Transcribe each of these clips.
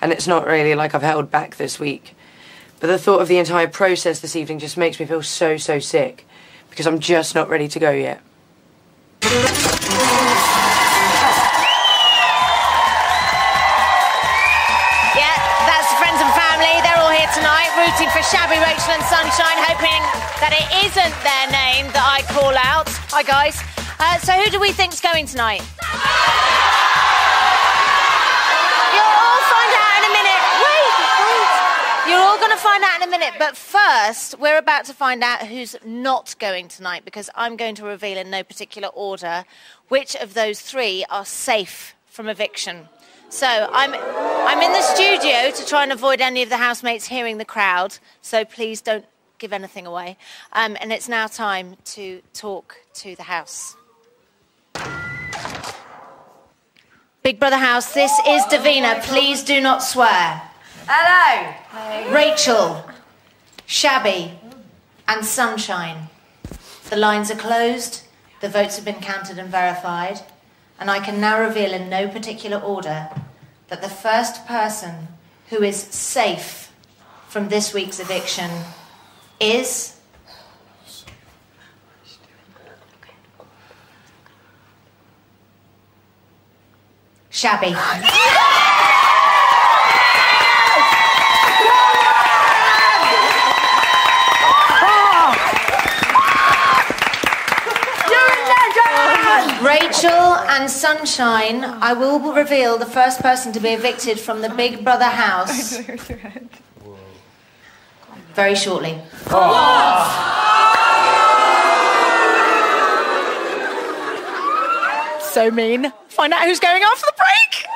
and it's not really like I've held back this week. But the thought of the entire process this evening just makes me feel so, so sick because I'm just not ready to go yet. Yeah, that's friends and family. They're all here tonight, rooting for Shabby, Rachel, and Sunshine, hoping that it isn't their name that I call out. Hi, guys. Uh, so, who do we think's going tonight? You'll all find out in a minute. Wait, wait. You're all going to find out in a minute. But first, we're about to find out who's not going tonight because I'm going to reveal in no particular order which of those three are safe from eviction. So I'm, I'm in the studio to try and avoid any of the housemates hearing the crowd. So please don't give anything away. Um, and it's now time to talk to the house. Big Brother House, this is Davina. Please do not swear. Hello. Rachel, Shabby, and Sunshine. The lines are closed, the votes have been counted and verified, and I can now reveal in no particular order that the first person who is safe from this week's eviction is. Shabby. Rachel and Sunshine, I will reveal the first person to be evicted from the Big Brother house very shortly. So mean. Find out who's going after the break.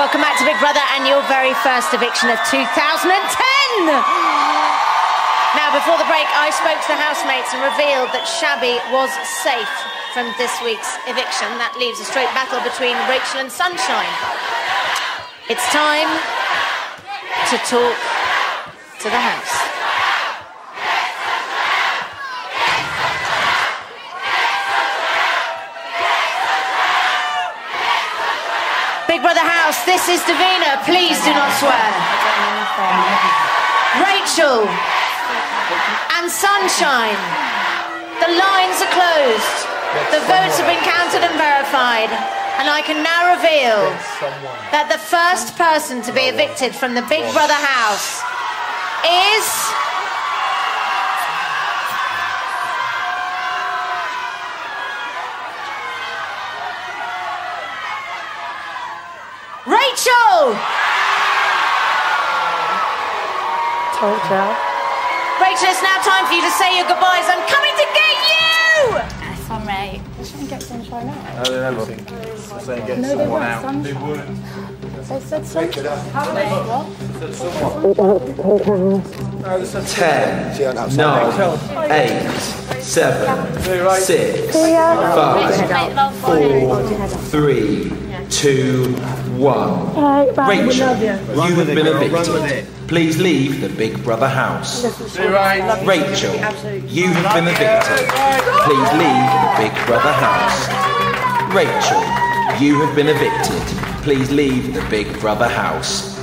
Welcome back to Big Brother and your very first eviction of 2010. Now, before the break, I spoke to the housemates and revealed that Shabby was safe from this week's eviction. That leaves a straight battle between Rachel and Sunshine. It's time to talk to the house. Big This is Davina. Please do not swear. Rachel and Sunshine. The lines are closed. The votes have been counted and verified. And I can now reveal that the first person to be evicted from the Big Brother house is. Rachel! Told ya. Rachel, it's now time for you to say your goodbyes. I'm coming to get you! That's all right. Let's try and get sunshine out. No, they never. Say get No, they someone weren't out. sunshine. They said sunshine. How they what? Ten, nine, eight, seven, six, five, four, three, two, one. Rachel, you have been evicted. Please leave the Big Brother house. Rachel, you have been evicted. Please leave the Big Brother house. Rachel, you have been evicted. Please leave the Big Brother house.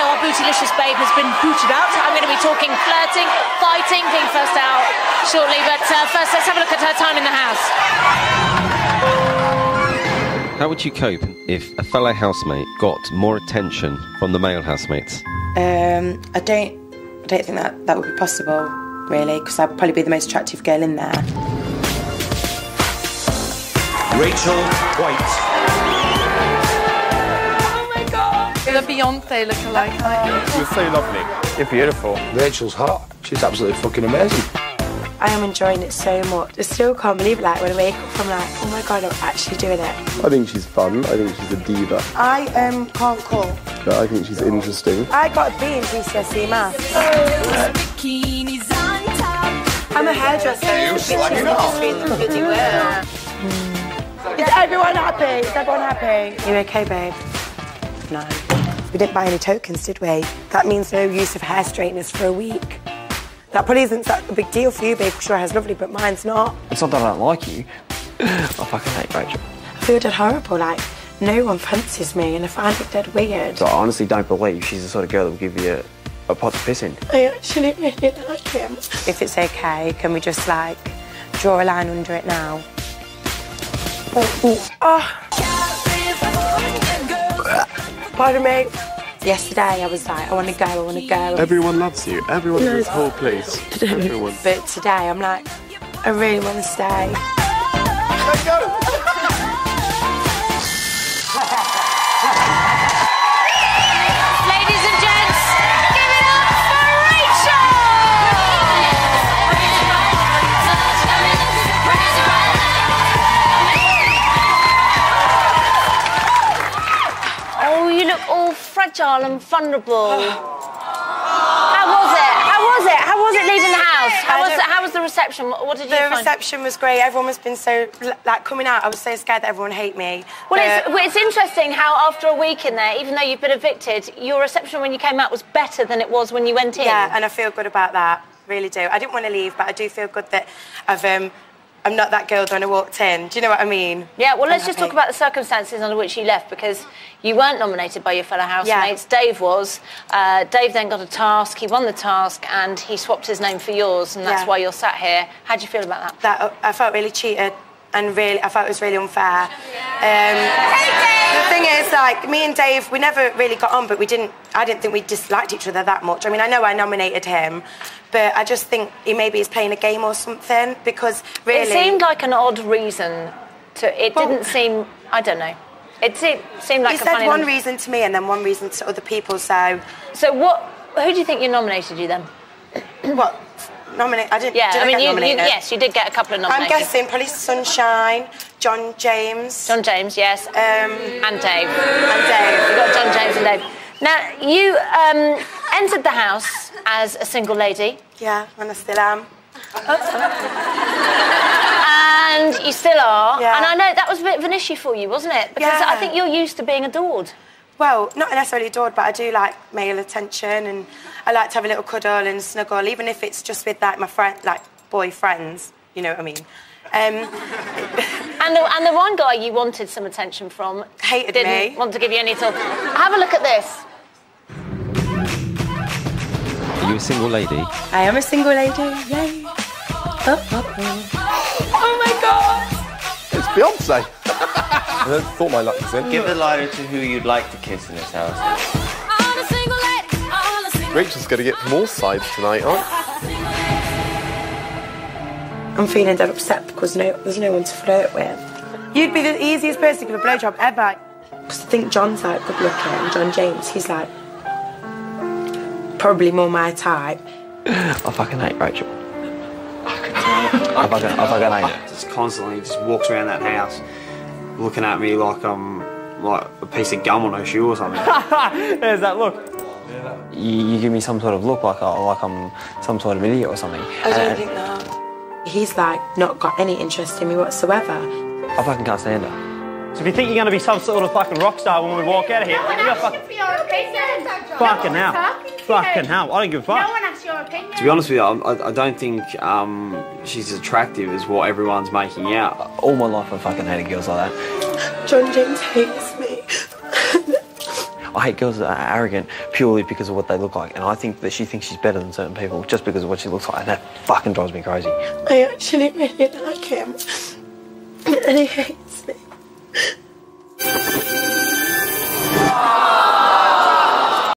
So our bootylicious babe has been booted out. I'm going to be talking flirting, fighting, being first out shortly. But uh, first, let's have a look at her time in the house. How would you cope if a fellow housemate got more attention from the male housemates? Um, I don't, I don't think that that would be possible, really, because I'd probably be the most attractive girl in there. Rachel White. The Beyonce lookalike. You're so lovely. You're beautiful. Rachel's hot. She's absolutely fucking amazing. I am enjoying it so much. I still can't believe it. Like when I wake up, I'm like, oh my god, I'm actually doing it. I think she's fun. I think she's a diva. I um can't call. But I think she's interesting. I got a B in GCSE maths. I'm a hairdresser. You slagging off. Is everyone happy? Is everyone happy? You okay, babe? No. We didn't buy any tokens, did we? That means no use of hair straighteners for a week. That probably isn't that a big deal for you, babe, because your hair's lovely, but mine's not. It's not that I don't like you. I fucking hate Rachel. I feel dead horrible, like, no one fancies me, and I find it dead weird. So I honestly don't believe she's the sort of girl that will give you a, a pot to piss in. I actually really like him. If it's okay, can we just, like, draw a line under it now? Oh, oh. Ah. Pardon me. Yesterday I was like, I want to go, I want to go. Everyone loves you. Everyone in this whole place. Everyone. But today I'm like, I really want to stay. Ladies fragile and vulnerable. How was it? How was it? How was it leaving the house? How was, the, how was the reception? What did you The find? reception was great. Everyone has been so like coming out. I was so scared that everyone hate me. Well, it's, well, it's interesting how after a week in there, even though you've been evicted, your reception when you came out was better than it was when you went in. yeah, and I feel good about that. Really do. I didn't want to leave, but I do feel good that I've um, I'm not that girl when I walked in. Do you know what I mean? Yeah, well, I'm let's just talk about the circumstances under which you left because you weren't nominated by your fellow housemates. Dave was. Uh, Dave then got a task, he won the task, and he swapped his name for yours, and that's Yeah. why you're sat here. How do you feel about that? that I felt really cheated and really I felt it was really unfair. Um, the thing is, like me and Dave, we never really got on, but we didn't. I didn't think we disliked each other that much. I mean, I know I nominated him, but I just think he maybe is playing a game or something because really It seemed like an odd reason to. It Well- didn't seem. I don't know. It seemed, seemed like he a said funny. one reason to me and then one reason to other people. So So what? Who do you think you nominated you then? what? Nominate? I didn't. Yeah, did I mean, you, you, yes, you did get a couple of nominations. I'm guessing probably Sunshine, John James, John James, yes, um, and Dave. and Dave. You've got John James and Dave. Now, you um, entered the house as a single lady, Yeah, and I still am. and you still are. Yeah. And I know that was a bit of an issue for you, wasn't it? Because I think you're used to being adored. Well, not necessarily adored, but I do like male attention, and I like to have a little cuddle and snuggle, even if it's just with like my friend, like boy friends. You know what I mean? Um, And the, and the one guy you wanted some attention from Hated didn't me. want to give you any talk. Have a look at this. Are you a single lady? I am a single lady. Yay! Oh, oh, oh. oh my god! It's Beyonce. I thought my luck was in. Give the lighter to who you'd like to kiss in this house. Rachel's going to get more sides tonight, aren't I'm feeling dead upset because no, there's no one to flirt with. You'd be the easiest person to give a blowjob ever. Because I think John's like good looking. And John James, he's like probably more my type. I fucking hate Rachel. I fucking, I fucking hate her. Just constantly just walks around that house looking at me like I'm like a piece of gum on her shoe or something. There's that look. You, you give me some sort of look like, I, like I'm some sort of idiot or something. I don't think that. He's like not got any interest in me whatsoever. I fucking can't stand her. So if you think you're going to be some sort of fucking rock star when we walk out of here, you got fucking, fucking hell. Fucking hell. I don't give a fuck. No one asks your opinion. To be honest with you, I, I- I don't think um, she's as attractive as what everyone's making out. All my life I fucking hated girls like that. John James hates me. I hate girls that are arrogant purely because of what they look like, and I think that she thinks she's better than certain people just because of what she looks like, and that fucking drives me crazy. I actually really like him. And he hates